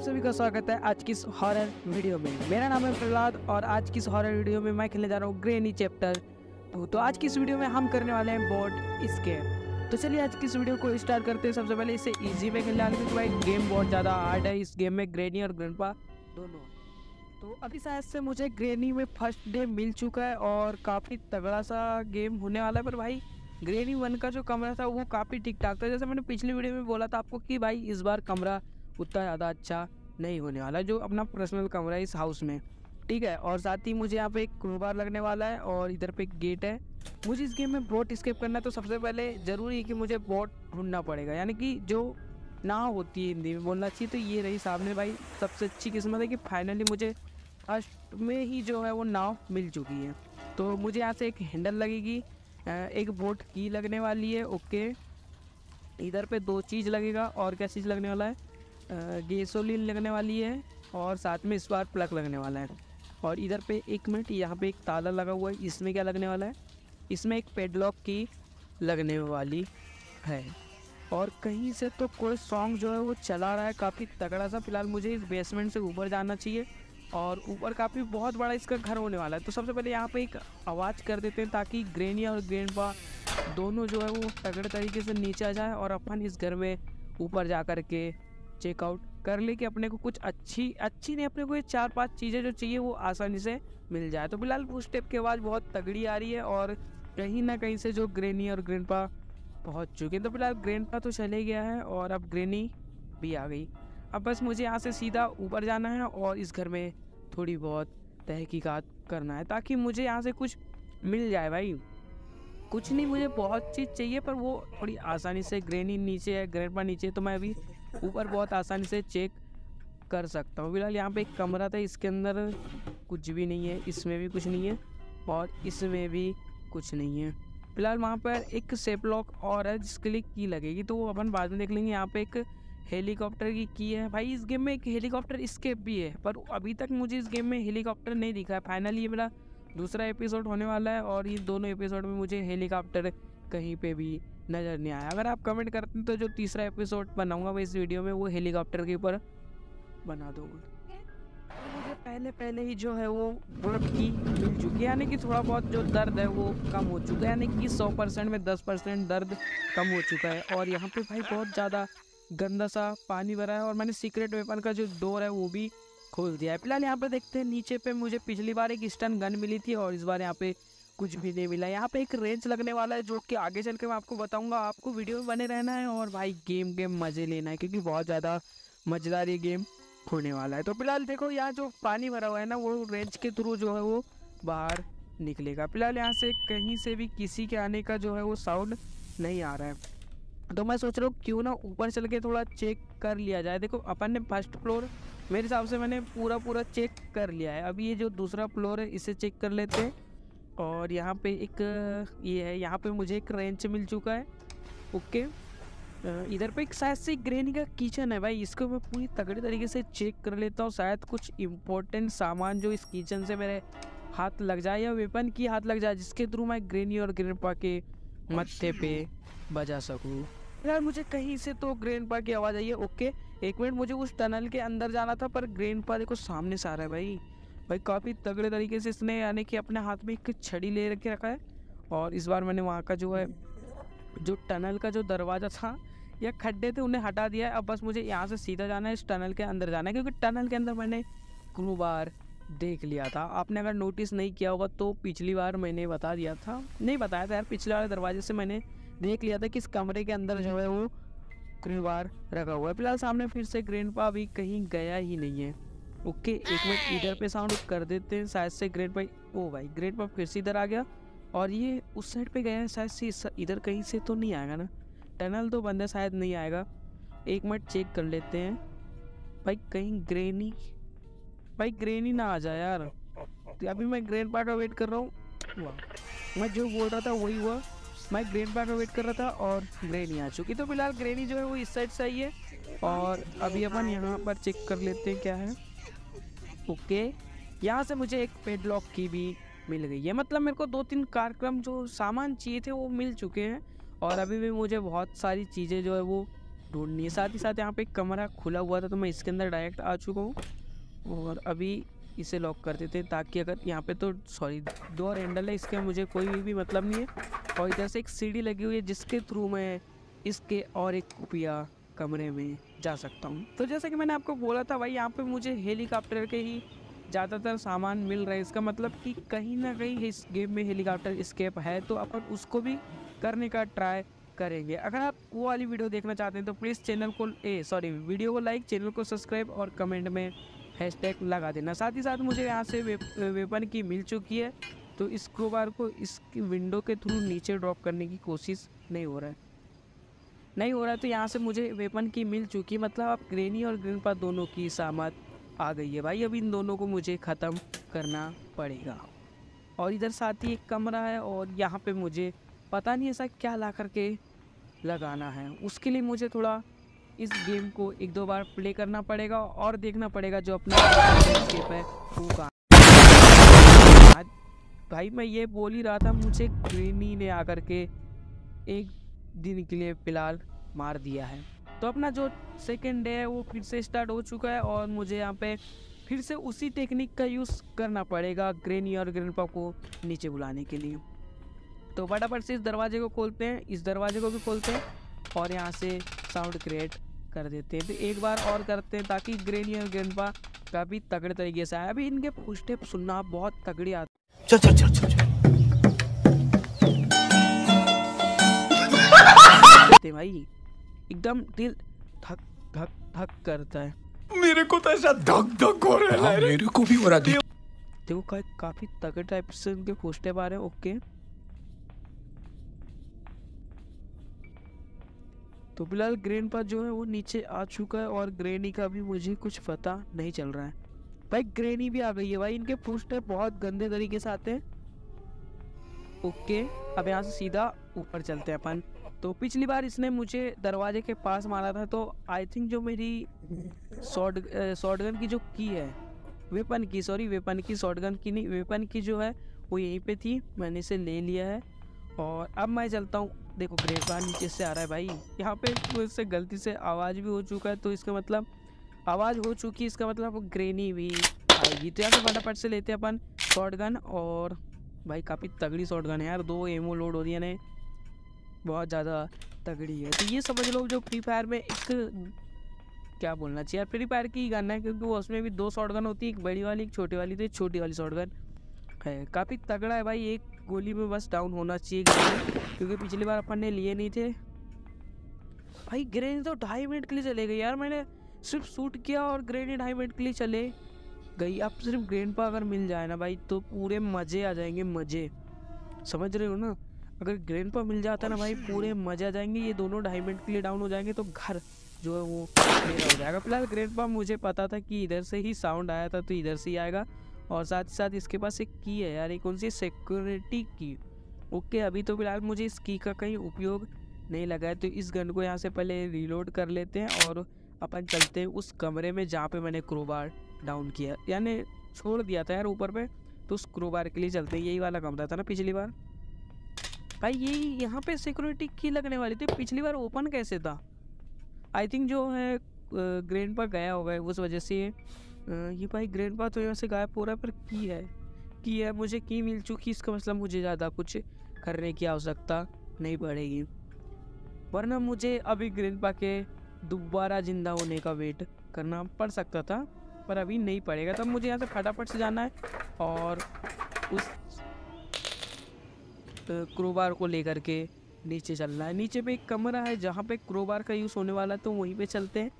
आप सभी का स्वागत है आज की इस हॉरर वीडियो में। मेरा नाम है प्रहलाद और आज की इस हॉरर वीडियो में मैं खेलने जा रहा हूँ ग्रेनी चैप्टर तो, तो आज की इस वीडियो में हम करने वाले हैं बोर्ड स्केप तो चलिए आज की इस वीडियो को स्टार्ट करते हैं। सबसे पहले इसे इजी में खेलने वाले भाई गेम बहुत ज़्यादा हार्ड है इस गेम में ग्रेनी और ग्रैंडपा दोनों। तो अभी शायद से मुझे ग्रेनी में फ़र्स्ट डे मिल चुका है और काफ़ी तगड़ा सा गेम होने वाला है पर भाई ग्रेनी वन का जो कमरा था वो काफ़ी ठीक ठाक था। जैसे मैंने पिछली वीडियो में बोला था आपको कि भाई इस बार कमरा उतना ज़्यादा अच्छा नहीं होने वाला जो अपना पर्सनल कमरा है इस हाउस में। ठीक है, और साथ ही मुझे यहाँ पे एक क्रोबार लगने वाला है और इधर पे एक गेट है। मुझे इस गेम में बोट स्केप करना है तो सबसे पहले ज़रूरी है कि मुझे बोट ढूंढना पड़ेगा। यानी कि जो ना होती है हिंदी में बोलना चाहिए तो ये रही सामने भाई सबसे अच्छी किस्मत है कि फाइनली मुझे फ़र्स्ट में ही जो है वो नाव मिल चुकी है। तो मुझे यहाँ से एक हैंडल लगेगी एक बोट की लगने वाली है ओके इधर पे दो चीज़ लगेगा, और क्या चीज़ लगने वाला है? गैसोलीन लगने वाली है और साथ में इस बार प्लग लगने वाला है। और इधर पे एक मिनट यहाँ पे एक ताला लगा हुआ है। इसमें क्या लगने वाला है? इसमें एक पेडलॉक की लगने वाली है। और कहीं से तो कोई सॉन्ग जो है वो चला रहा है। काफ़ी तगड़ा सा फ़िलहाल मुझे इस बेसमेंट से ऊपर जाना चाहिए। और ऊपर काफ़ी बहुत बड़ा इसका घर होने वाला है। तो सबसे पहले यहाँ पे एक आवाज़ कर देते हैं ताकि ग्रेनी और ग्रेनपा दोनों जो है वो तगड़े तरीके से नीचे आ जाए और अपन इस घर में ऊपर जा कर के चेकआउट कर ले कि अपने को कुछ अच्छी अच्छी नहीं, अपने को ये चार पाँच चीज़ें जो चाहिए वो आसानी से मिल जाए। तो फ़िलहाल उस स्टेप की आवाज़ बहुत तगड़ी आ रही है और कहीं ना कहीं से जो ग्रेनी और ग्रेनपा पहुँच चुके हैं। तो फ़िलहाल ग्रेनपा तो चले गया है और अब ग्रेनी भी आ गई। अब बस मुझे यहाँ से सीधा ऊपर जाना है और इस घर में थोड़ी बहुत तहकीकात करना है ताकि मुझे यहाँ से कुछ मिल जाए भाई। कुछ नहीं, मुझे बहुत चीज़ चाहिए पर वो थोड़ी आसानी से ग्रेनी नीचे है ग्रेनपा नीचे तो मैं अभी ऊपर बहुत आसानी से चेक कर सकता हूँ। फ़िलहाल यहाँ पे एक कमरा था, इसके अंदर कुछ भी नहीं है, इसमें भी कुछ नहीं है और इसमें भी कुछ नहीं है। फ़िलहाल वहाँ पर एक सेप लॉक और है, जिसके लिए की लगेगी तो वो अपन बाद में देख लेंगे। यहाँ पे एक हेलीकॉप्टर की की है। भाई, इस गेम में एक हेलीकॉप्टर स्केप भी है, पर अभी तक मुझे इस गेम में हेलीकॉप्टर नहीं दिखा है। फाइनली ये मेरा दूसरा एपिसोड होने वाला है और ये दोनों एपिसोड में मुझे हेलीकॉप्टर कहीं पे भी नज़र नहीं आया। अगर आप कमेंट करते हैं तो जो तीसरा एपिसोड बनाऊँगा मैं इस वीडियो में, वो हेलीकॉप्टर के ऊपर बना दूँगा। मुझे पहले पहले ही जो है वो बोट की मिल चुकी है। यानी कि थोड़ा बहुत जो दर्द है वो कम हो चुका है। यानी कि सौ परसेंट में दस परसेंट दर्द कम हो चुका है। और यहाँ पे भाई बहुत ज़्यादा गंदा सा पानी भरा है और मैंने सीक्रेट वेपन का जो डोर है वो भी खोल दिया है। फ़िलहाल यहाँ पर देखते हैं, नीचे पे मुझे पिछली बार एक स्टन गन मिली थी और इस बार यहाँ पे कुछ भी नहीं मिला। यहाँ पे एक रेंज लगने वाला है, जो कि आगे चल के मैं आपको बताऊँगा। आपको वीडियो में बने रहना है और भाई गेम गेम मज़े लेना है, क्योंकि बहुत ज़्यादा मज़ेदार ये गेम होने वाला है। तो फ़िलहाल देखो, यहाँ जो पानी भरा हुआ है ना, वो रेंज के थ्रू जो है वो बाहर निकलेगा। फ़िलहाल यहाँ से कहीं से भी किसी के आने का जो है वो साउंड नहीं आ रहा है। तो मैं सोच रहा हूँ, क्यों ना ऊपर चल के थोड़ा चेक कर लिया जाए। देखो, अपन ने फ़र्स्ट फ्लोर मेरे हिसाब से मैंने पूरा पूरा चेक कर लिया है। अभी ये जो दूसरा फ्लोर है, इसे चेक कर लेते हैं। और यहाँ पे एक ये है यहाँ पे मुझे एक रेंच मिल चुका है। ओके इधर पे एक शायद से ग्रेनी का किचन है भाई इसको मैं पूरी तगड़े तरीके से चेक कर लेता हूँ। शायद कुछ इम्पोर्टेंट सामान जो इस किचन से मेरे हाथ लग जाए या वेपन की हाथ लग जाए जिसके थ्रू मैं ग्रेनी और ग्रेन के मत्थे पे बजा सकूँ। यार मुझे कहीं से तो ग्रेन की आवाज़ आई है। ओके एक मिनट मुझे उस टनल के अंदर जाना था पर ग्रेन पा देखो सामने से आ रहा है भाई। भाई, काफ़ी तगड़े तरीके से इसने यानी कि अपने हाथ में एक छड़ी ले रखे रखा है। और इस बार मैंने वहाँ का जो है, जो टनल का जो दरवाज़ा था, या खड्डे थे, उन्हें हटा दिया है। अब बस मुझे यहाँ से सीधा जाना है, इस टनल के अंदर जाना है, क्योंकि टनल के अंदर मैंने क्रू बार देख लिया था। आपने अगर नोटिस नहीं किया होगा तो पिछली बार मैंने बता दिया था। नहीं बताया था यार, पिछले वाले दरवाजे से मैंने देख लिया था कि इस कमरे के अंदर जो है वो क्रीवार रखा हुआ है। फ़िलहाल सामने फिर से ग्रेंड पा अभी कहीं गया ही नहीं है। ओके एक मिनट इधर पे साउंड कर देते हैं शायद से ग्रेट पा ओ भाई ग्रेंड पा फिर से इधर आ गया। और ये उस साइड पे गया है शायद से इधर कहीं से तो नहीं आएगा ना? टनल तो बंद है शायद नहीं आएगा। एक मिनट चेक कर लेते हैं। भाई कहीं ग्रेनी भाई ग्रेनी ना आ जाए यार। तो अभी मैं ग्रेन पार्ट का वेट कर रहा हूँ। मैं जो बोल रहा था वही हुआ। मैं ग्रेन पार्ट का वेट कर रहा था और ग्रेनी आ चुकी। तो फ़िलहाल ग्रेनी जो है वो इस साइड से आई है। और अभी अपन यहाँ पर चेक कर लेते हैं क्या है। ओके, यहाँ से मुझे एक पेडलॉक की भी मिल गई है। मतलब मेरे को दो तीन कार्यक्रम जो सामान चाहिए थे वो मिल चुके हैं और अभी भी मुझे बहुत सारी चीज़ें जो है वो ढूंढनी है। साथ ही साथ यहाँ पे एक कमरा खुला हुआ था तो मैं इसके अंदर डायरेक्ट आ चुका हूँ और अभी इसे लॉक कर देते हैं ताकि अगर यहाँ पे तो सॉरी दो हैंडल है, इसके मुझे कोई भी मतलब नहीं है। और इधर से एक सीढ़ी लगी हुई है जिसके थ्रू मैं इसके और एक कुपिया कमरे में जा सकता हूँ। तो जैसा कि मैंने आपको बोला था भाई यहाँ पे मुझे हेलीकॉप्टर के ही ज़्यादातर सामान मिल रहा है। इसका मतलब कि कहीं ना कहीं इस गेम में हेलीकॉप्टर स्केप है तो अपन उसको भी करने का ट्राई करेंगे। अगर आप वो वाली वीडियो देखना चाहते हैं तो प्लीज़ चैनल को ए सॉरी वीडियो को लाइक चैनल को सब्सक्राइब और कमेंट में हैशटैग लगा देना। साथ ही साथ मुझे यहाँ से वे, वेपन की मिल चुकी है तो इस क्रोबार को इस विंडो के थ्रू नीचे ड्रॉप करने की कोशिश नहीं हो रहा है। नहीं हो रहा है तो यहाँ से मुझे वेपन की मिल चुकी। मतलब अब ग्रेनी और ग्रीन पा दोनों की सामत आ गई है भाई। अब इन दोनों को मुझे ख़त्म करना पड़ेगा। और इधर साथ ही एक कमरा है और यहाँ पे मुझे पता नहीं ऐसा क्या ला करके लगाना है। उसके लिए मुझे थोड़ा इस गेम को एक दो बार प्ले करना पड़ेगा और देखना पड़ेगा जो अपना है, वो कहाँ भाई मैं ये बोल ही रहा था, मुझे ग्रीनी ने आकर के एक दिन के लिए फ़िलहाल मार दिया है। तो अपना जो सेकेंड डे है, वो फिर से स्टार्ट हो चुका है और मुझे यहाँ पे फिर से उसी टेक्निक का यूज़ करना पड़ेगा ग्रेनी और ग्रेनपा को नीचे बुलाने के लिए। तो फटाफट से इस दरवाजे को खोलते हैं, इस दरवाजे को भी खोलते हैं और यहाँ से साउंड क्रिएट कर देते हैं। तो एक बार और करते हैं ताकि ग्रेनी और ग्रेनपा काफ़ी तगड़े तरीके से आए। अभी इनके पुस्टेप सुनना बहुत तगड़ी आती चल। चल चल भाई। एकदम दिल धक धक धक करता है। मेरे को तो ऐसा धक धक हो रहा है। हाँ, मेरे को भी हो रहा है। देखो का, काफ़ी तगड़े टाइप से उनके पोस्टे आ रहे हैं ओके तो फ़िलहाल ग्रेन पर जो है वो नीचे आ चुका है और ग्रेनी का भी मुझे कुछ पता नहीं चल रहा है। भाई ग्रेनी भी आ गई है भाई इनके पोस्टर बहुत गंदे तरीके से आते हैं। ओके अब यहाँ से सीधा ऊपर चलते हैं अपन। तो पिछली बार इसने मुझे दरवाजे के पास मारा था तो आई थिंक जो मेरी शॉर्ट शॉर्ट गन की जो की है वेपन की सॉरी वेपन की शॉर्ट गन की नहीं वेपन की जो है, वो यहीं पे थी, मैंने इसे ले लिया है। और अब मैं चलता हूँ, देखो ग्रेट बार नीचे से आ रहा है भाई। यहाँ पे मुझसे गलती से आवाज़ भी हो चुका है तो इसका मतलब आवाज़ हो चुकी इसका मतलब ग्रेनी भी आएगी तो यहाँ से फटाफट से लेते हैं अपन शॉर्ट गन और भाई काफ़ी तगड़ी शॉर्ट गन है यार, दो एमओ लोड हो रही है बहुत ज़्यादा तगड़ी है। तो ये समझ लो जो फ्री फायर में एक, क्या बोलना चाहिए फ्री फायर की गन है, क्योंकि वो उसमें भी दो शॉर्ट गन होती है, एक बड़ी वाली, एक छोटी वाली तो एक छोटी वाली शॉर्ट गन है। काफ़ी तगड़ा है भाई, एक गोली में बस डाउन होना चाहिए क्योंकि पिछली बार अपन ने लिए नहीं थे। भाई ग्रेन तो ढाई मिनट के लिए चले गए यार, मैंने सिर्फ़ शूट किया और ग्रेन ढाई मिनट के लिए चले। गई, अब सिर्फ़ ग्रेन पर अगर मिल जाए ना भाई तो पूरे मज़े आ जाएँगे, मज़े। समझ रहे हो ना? अगर ग्रेन पर मिल जाता है ना भाई पूरे मज़े आ जाएँगे ये दोनों मिनट के लिए डाउन हो जाएँगे तो घर जो है वो मेरा हो जाएगा। फ़िलहाल ग्रेन पर मुझे पता था कि इधर से ही साउंड आया था तो इधर से ही आएगा। और साथ ही साथ इसके पास एक की है यार ये कौन सी सिक्योरिटी की ओके अभी तो फ़िलहाल मुझे इस की का कहीं उपयोग नहीं लगा है तो इस गन को यहाँ से पहले रीलोड कर लेते हैं और अपन चलते हैं उस कमरे में जहाँ पे मैंने क्रोबार डाउन किया। यानी छोड़ दिया था यार ऊपर पे तो उस क्रोबार के लिए चलते हैं। यही वाला कमरा था ना पिछली बार? भाई, ये यहाँ पे सिक्योरिटी की लगने वाली थी। पिछली बार ओपन कैसे था? आई थिंक जो है ग्रैंड पर गया होगा, उस वजह से ये भाई ग्रैंड पर तो यहाँ से गायब हो रहा है, पर की है? की है? मुझे की मिल चुकी इसका मतलब मुझे ज़्यादा कुछ करने की आवश्यकता नहीं पड़ेगी। वरना मुझे अभी ग्रैंड पा के दोबारा ज़िंदा होने का वेट करना पड़ सकता था, पर अभी नहीं पड़ेगा। तब मुझे यहाँ से फटाफट से जाना है और उस क्रोबार को लेकर के नीचे चलना है। नीचे पे एक कमरा है जहाँ पे क्रोबार का यूज़ होने वाला है तो वहीं पे चलते हैं।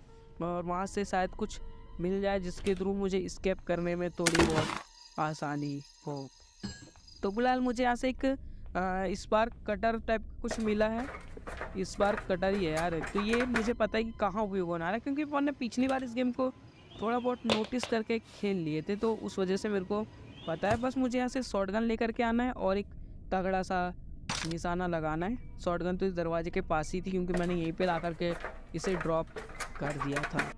और वहाँ से शायद कुछ मिल जाए जिसके थ्रू मुझे स्केप करने में थोड़ी बहुत आसानी हो। तो फ़िलहाल मुझे यहाँ से एक बार कटर टाइप कुछ मिला है। इस बार कटर ही है यार। तो ये मुझे पता है कि कहाँ उपयोग होना है, क्योंकि मैंने पिछली बार इस गेम को थोड़ा बहुत नोटिस करके खेल लिए थे तो उस वजह से मेरे को पता है। बस मुझे यहाँ से शॉर्ट गन लेकर के आना है और एक तगड़ा सा निशाना लगाना है। शॉर्ट गन तो इस दरवाजे के पास ही थी, क्योंकि मैंने यहीं पे ला करके इसे ड्रॉप कर दिया था।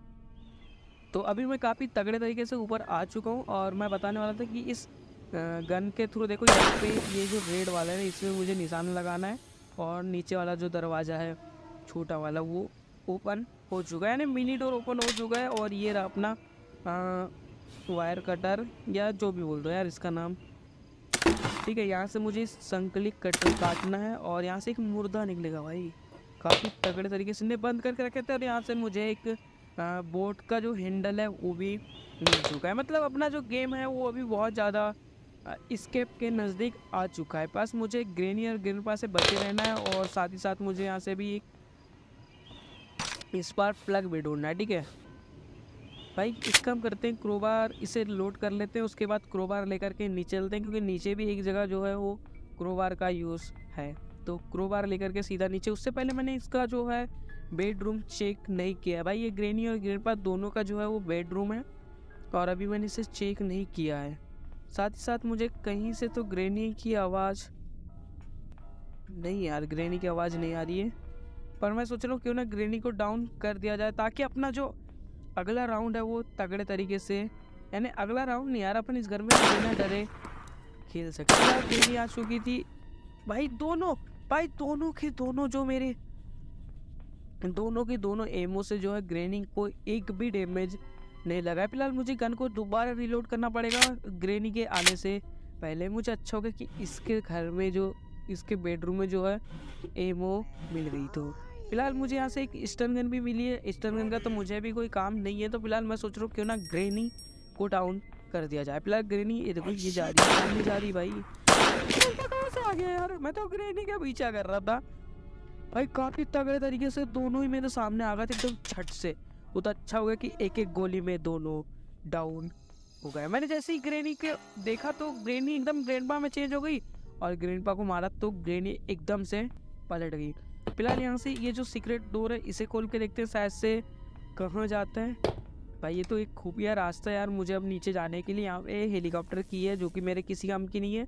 तो अभी मैं काफ़ी तगड़े तरीके से ऊपर आ चुका हूँ, और मैं बताने वाला था कि इस गन के थ्रू देखो, यहाँ पे ये जो रेड वाला है, इसमें मुझे निशाना लगाना है, और नीचे वाला जो दरवाज़ा है, छोटा वाला, वो ओपन हो चुका है। यानी मिनी डोर ओपन हो चुका है, और ये रहा अपना वायर कटर या जो भी बोल दो यार, इसका नाम। ठीक है, यहाँ से मुझे इस संकलित कटर काटना है और यहाँ से एक मुर्दा निकलेगा भाई। काफ़ी तगड़े तरीके से बंद करके रखे थे और यहाँ से मुझे एक बोट का जो हैंडल है वो भी मिल चुका है। मतलब अपना जो गेम है वो अभी बहुत ज़्यादा स्केप के नज़दीक आ चुका है। पास मुझे ग्रेनी और ग्रेन पास से बचे रहना है और साथ ही साथ मुझे यहाँ से भी एक स्पार्क प्लग भी ढूंढना है, ठीक है? भाई इसका हम करते हैं, क्रोबार इसे लोड कर लेते हैं, उसके बाद क्रोबार लेकर के नीचे चलते हैं, क्योंकि नीचे भी एक जगह जो है वो क्रोबार का यूज़ है। तो क्रोबार लेकर के सीधा नीचे, उससे पहले मैंने इसका जो है बेडरूम चेक नहीं किया भाई, ये ग्रेनी और ग्रेन पास दोनों का जो है वो बेडरूम है, और अभी मैंने इसे चेक नहीं किया है। साथ ही साथ मुझे कहीं से तो ग्रेनी की आवाज़ नहीं यार ग्रेनी की आवाज़ नहीं आ रही है, पर मैं सोच रहा हूँ क्यों ना ग्रेनी को डाउन कर दिया जाए, ताकि अपना जो अगला राउंड है वो तगड़े तरीके से। यानी अगला राउंड नहीं यार, अपन इस घर में बिना डरे। खेल सकते हैं। ग्रेनी आ चुकी थी। भाई, दोनों भाई, दोनों के दोनों जो मेरे, दोनों के दोनों एमओ से जो है ग्रेनी को एक भी डैमेज नहीं लगा फ़िलहाल मुझे गन को दोबारा रिलोड करना पड़ेगा ग्रेनी के आने से। पहले मुझे अच्छा होगा कि इसके घर में जो, इसके बेडरूम में जो है एमओ मिल गई तो। फ़िलहाल मुझे यहाँ से एक स्टन गन भी मिली है। स्टन गन का तो मुझे भी कोई काम नहीं है तो फ़िलहाल मैं सोच रहा हूँ क्यों ना ग्रेनी को डाउन कर दिया जाए। फ़िलहाल ग्रेनी, ये देखो, ये जा रही है जा रही भाई। कहाँ से आ गया यार? मैं तो ग्रेनी का पीछा कर रहा था। भाई, काफ़ी तगड़े तरीके से दोनों ही मेरे सामने आ गए थे एकदम छट से। वो तो अच्छा हो गया कि एक एक गोली में दोनों डाउन हो गए। मैंने जैसे ही ग्रेनी के देखा तो ग्रेनी एकदम ग्रेनपा में चेंज हो गई और ग्रेनपा को मारा तो ग्रेनी एकदम से पलट गई। फ़िलहाल यहाँ से ये जो सीक्रेट डोर है, इसे खोल के देखते हैं, शायद से कहाँ जाता है। भाई, ये तो एक खुफिया रास्ता है यार, मुझे अब नीचे जाने के लिए यहाँ पे हेलीकॉप्टर की है, जो कि मेरे किसी काम की नहीं है।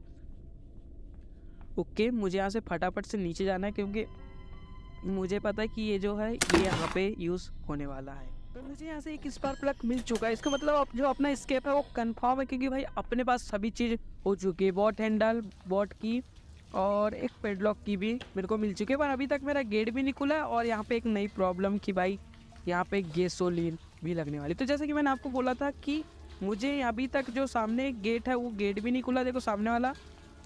ओके मुझे यहाँ से फटाफट से नीचे जाना है, क्योंकि मुझे पता है कि ये जो है, ये यहाँ पे यूज़ होने वाला है। तो मुझे यहाँ से एक स्पार्क प्लग मिल चुका है। इसका मतलब अब जो अपना स्केप है, वो कंफर्म है, क्योंकि भाई, अपने पास सभी चीज़ हो चुकी है। बॉट हैंडल बॉट की और एक पेडलॉक की भी मेरे को मिल चुकी है, पर अभी तक मेरा गेट भी नहीं खुला है और यहाँ पे एक नई प्रॉब्लम की भाई, यहाँ पे गैसोलीन भी लगने वाली। तो जैसे कि मैंने आपको बोला था कि मुझे अभी तक जो सामने गेट है, वो गेट भी नहीं खुला, देखो सामने वाला,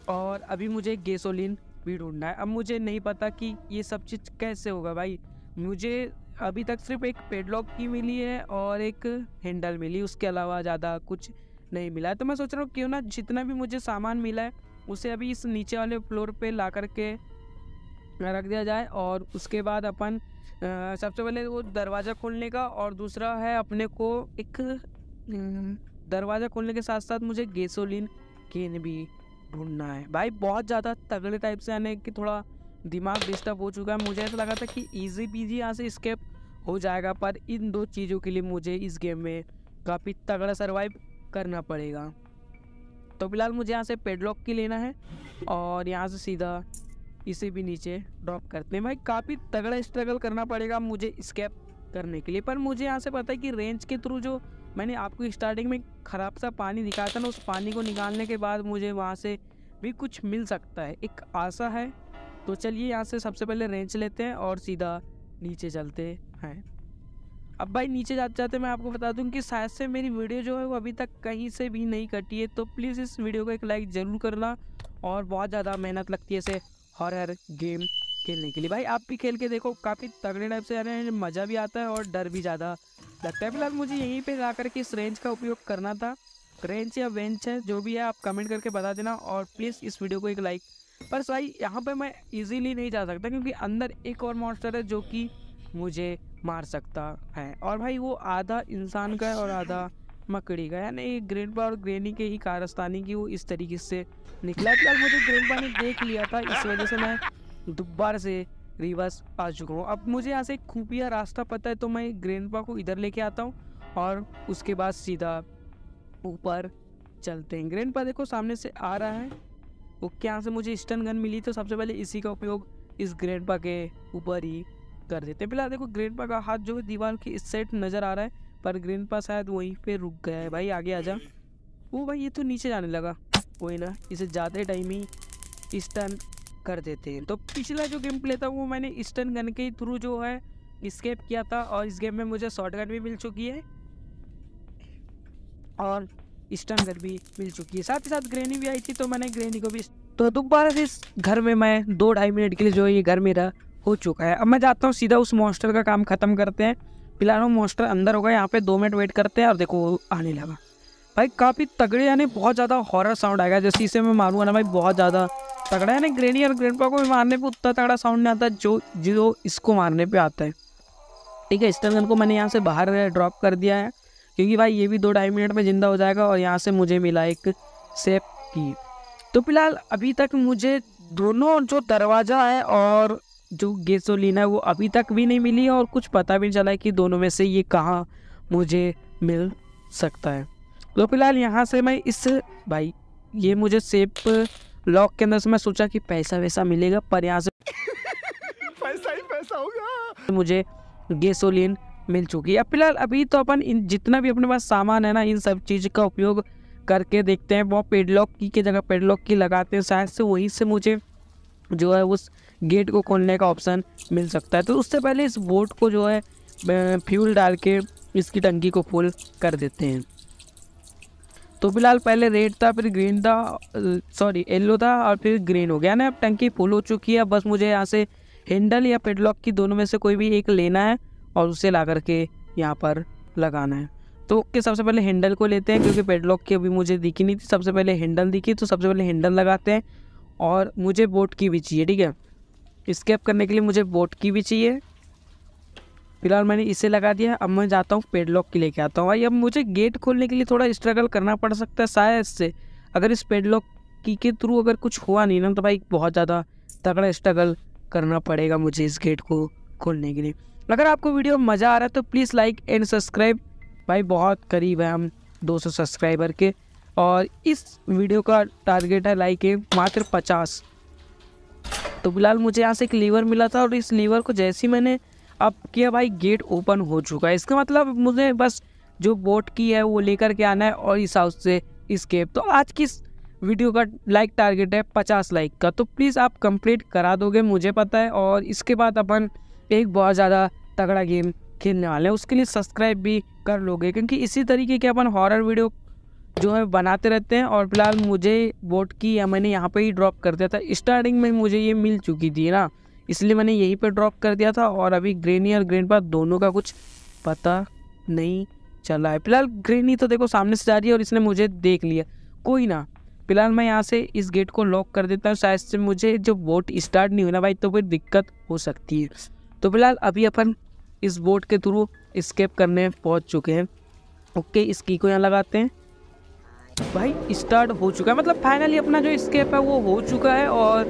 और अभी मुझे गैसोलीन भी ढूंढना है। अब मुझे नहीं पता कि ये सब चीज़ कैसे होगा भाई। मुझे अभी तक सिर्फ़ एक पेडलॉक की मिली है और एक हैंडल मिली, उसके अलावा ज़्यादा कुछ नहीं मिला है। तो मैं सोच रहा हूँ, क्यों ना जितना भी मुझे सामान मिला है उसे अभी इस नीचे वाले फ्लोर पे ला करके रख दिया जाए और उसके बाद अपन सबसे पहले वो दरवाज़ा खोलने का और दूसरा है अपने को एक दरवाज़ा खोलने के साथ साथ मुझे गैसोलीन केन भी ढूंढना है। भाई, बहुत ज़्यादा तगड़े टाइप से आने की थोड़ा दिमाग डिस्टर्ब हो चुका है। मुझे ऐसा लगा था कि इजी पीजी यहाँ से स्केप हो जाएगा, पर इन दो चीज़ों के लिए मुझे इस गेम में काफ़ी तगड़ा सर्वाइव करना पड़ेगा। तो फ़िलहाल मुझे यहाँ से पेडलॉक की लेना है और यहाँ से सीधा इसे भी नीचे ड्रॉप करते हैं। भाई, काफ़ी तगड़ा स्ट्रगल करना पड़ेगा मुझे स्केप करने के लिए। पर मुझे यहाँ से पता है कि रेंज के थ्रू जो मैंने आपको स्टार्टिंग में ख़राब सा पानी दिखाया था ना, उस पानी को निकालने के बाद मुझे वहाँ से भी कुछ मिल सकता है। एक आशा है। तो चलिए यहाँ से सबसे पहले रेंच लेते हैं और सीधा नीचे चलते हैं। अब भाई नीचे जाते जाते मैं आपको बता दूँ कि शायद से मेरी वीडियो जो है वो अभी तक कहीं से भी नहीं कटी है तो प्लीज़ इस वीडियो को एक लाइक ज़रूर करना और बहुत ज़्यादा मेहनत लगती है इसे हॉरर गेम खेलने के लिए। भाई आप भी खेल के देखो, काफ़ी तगड़े टाइप से आ रहे हैं मज़ा भी आता है और डर भी ज़्यादा लगता है। फ़िलहाल मुझे यहीं पर ला करके इस रेंज का उपयोग करना था। रेंज या बेंच है, जो भी है, आप कमेंट करके बता देना और प्लीज़ इस वीडियो को एक लाइक पर भाई, यहाँ पर मैं ईजीली नहीं जा सकता क्योंकि अंदर एक और मॉन्स्टर है जो कि मुझे मार सकता है। और भाई वो आधा इंसान का है और आधा मकड़ी का यानी ग्रेन पा और ग्रेनी के ही कारस्तानी की वो इस तरीके से निकला। फ़िलहाल मुझे ग्रेन पा ने देख लिया था, इस वजह से मैं दोबारा से रिवर्स आ चुका हूँ। अब मुझे यहाँ से खुफिया रास्ता पता है तो मैं ग्रेन पा को इधर लेके आता हूँ और उसके बाद सीधा ऊपर चलते हैं। ग्रेन पा देखो, सामने से आ रहा है। वो क्या से मुझे स्टन गन मिली तो सबसे पहले इसी का उपयोग इस ग्रेन पा के ऊपर ही कर देते हैं। फ़िलहाल देखो, ग्रेन पा का हाथ जो है, दीवार की इस साइड नज़र आ रहा है, पर ग्रेन पा शायद वहीं पे रुक गया है। भाई, आगे आ जा। वो भाई, ये तो नीचे जाने लगा। कोई ना, इसे जाते टाइम ही स्टन कर देते हैं। तो पिछला जो गेम प्ले था, वो मैंने स्टन गन के थ्रू जो है स्केप किया था, और इस गेम में मुझे शॉर्ट गन भी मिल चुकी है, और स्टन गन भी मिल चुकी है। साथ ही साथ ग्रेनी भी आई थी तो मैंने ग्रेनी को भी तो दोबारा से इस घर में मैं दो ढाई मिनट के लिए जो है, ये घर मेरा हो चुका है। अब मैं जाता हूँ, सीधा उस मॉन्स्टर का काम ख़त्म करते हैं। फ़िलहाल वो मॉन्स्टर अंदर होगा, यहाँ पे दो मिनट वेट करते हैं और देखो वो आने लगा। भाई, काफ़ी तगड़े यानी बहुत ज़्यादा हॉरर साउंड आएगा। जैसे इसे मैं मारूँगा ना भाई, बहुत ज़्यादा तगड़ा यानी ग्रेनी और ग्रेंडपा को भी मारने पे उतना तगड़ा साउंड नहीं आता जो जो इसको मारने पे आता है। ठीक है स्टन गन को मैंने यहाँ से बाहर ड्रॉप कर दिया है। क्योंकि भाई, ये भी दो ढाई मिनट में ज़िंदा हो जाएगा और यहाँ से मुझे मिला एक सेफ़ की तो फ़िलहाल अभी तक मुझे दोनों जो दरवाज़ा है और जो गैसोलीन है वो अभी तक भी नहीं मिली है और कुछ पता भी नहीं चला है कि दोनों में से ये कहाँ मुझे मिल सकता है। तो फ़िलहाल यहाँ से मैं इस भाई ये मुझे सेफ़ लॉक के अंदर से मैं सोचा कि पैसा वैसा मिलेगा पर यहाँ से पैसा ही पैसा होगा। मुझे गैसोलीन मिल चुकी है। अब फ़िलहाल अभी तो अपन इन जितना भी अपने पास सामान है ना इन सब चीज़ का उपयोग करके देखते हैं। वो पेडलॉक की के जगह पेडलॉक की लगाते हैं शायद से वहीं से मुझे जो है उस गेट को खोलने का ऑप्शन मिल सकता है। तो उससे पहले इस बोट को जो है फ्यूल डाल के इसकी टंकी को फुल कर देते हैं। तो फ़िलहाल पहले रेड था, फिर ग्रीन था सॉरी, येलो था और फिर ग्रीन हो गया। ना अब टंकी फुल हो चुकी है, बस मुझे यहाँ से हैंडल या पेडलॉक की दोनों में से कोई भी एक लेना है और उसे ला करके यहाँ पर लगाना है। तो ओके सबसे पहले हैंडल को लेते हैं, क्योंकि पेडलॉक की अभी मुझे दिखी नहीं थी। सबसे पहले हैंडल दिखी तो सबसे पहले हैंडल लगाते हैं और मुझे बोट की भी चाहिए, ठीक है? स्केप करने के लिए मुझे बोट की भी चाहिए। फ़िलहाल मैंने इसे लगा दिया, अब मैं जाता हूँ पेडलॉक की लेके आता हूँ। भाई, अब मुझे गेट खोलने के लिए थोड़ा स्ट्रगल करना पड़ सकता है शायद से अगर इस पेडलॉक की के थ्रू अगर कुछ हुआ नहीं ना तो भाई बहुत ज़्यादा तगड़ा स्ट्रगल करना पड़ेगा मुझे इस गेट को खोलने के लिए। अगर आपको वीडियो मज़ा आ रहा है तो प्लीज़ लाइक एंड सब्सक्राइब भाई, बहुत करीब है हम 200 सब्सक्राइबर के। और इस वीडियो का टारगेट है लाइक है मात्र 50 तो फ़िलहाल मुझे यहाँ से एक लीवर मिला था और इस लीवर को जैसे ही मैंने अब किया भाई गेट ओपन हो चुका है। इसका मतलब मुझे बस जो बोट की है वो लेकर के आना है और इस हाउस से स्केप तो आज की वीडियो का लाइक टारगेट है पचास लाइक का। तो प्लीज़ आप कंप्लीट करा दोगे, मुझे पता है। और इसके बाद अपन एक बहुत ज़्यादा तगड़ा गेम खेलने वाले हैं। उसके लिए सब्सक्राइब भी कर लोगे, क्योंकि इसी तरीके के अपन हॉरर वीडियो जो है, बनाते रहते हैं और फ़िलहाल मुझे बोट की या मैंने यहाँ पे ही ड्रॉप कर दिया था। स्टार्टिंग में मुझे ये मिल चुकी थी ना, इसलिए मैंने यहीं पे ड्रॉप कर दिया था और अभी ग्रेनी और ग्रेन पर दोनों का कुछ पता नहीं चला है। फ़िलहाल ग्रेनी तो देखो सामने से जा रही है और इसने मुझे देख लिया। कोई ना, फ़िलहाल मैं यहाँ से इस गेट को लॉक कर देता हूँ। शायद से मुझे जो बोट स्टार्ट नहीं होना भाई तो फिर दिक्कत हो सकती है। तो फ़िलहाल अभी अपन इस बोट के थ्रू स्केप करने पहुँच चुके हैं। ओके इस की को यहाँ लगाते हैं। भाई स्टार्ट हो चुका है। मतलब फाइनली अपना जो स्केप है, वो हो चुका है और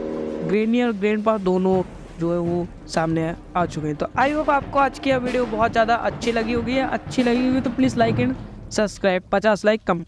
ग्रेनी और ग्रैंड पा दोनों जो है वो सामने आ चुके हैं। तो आई होप आपको आज की यह वीडियो बहुत ज़्यादा अच्छी लगी होगी। अच्छी लगी होगी तो प्लीज़ लाइक एंड सब्सक्राइब पचास लाइक कम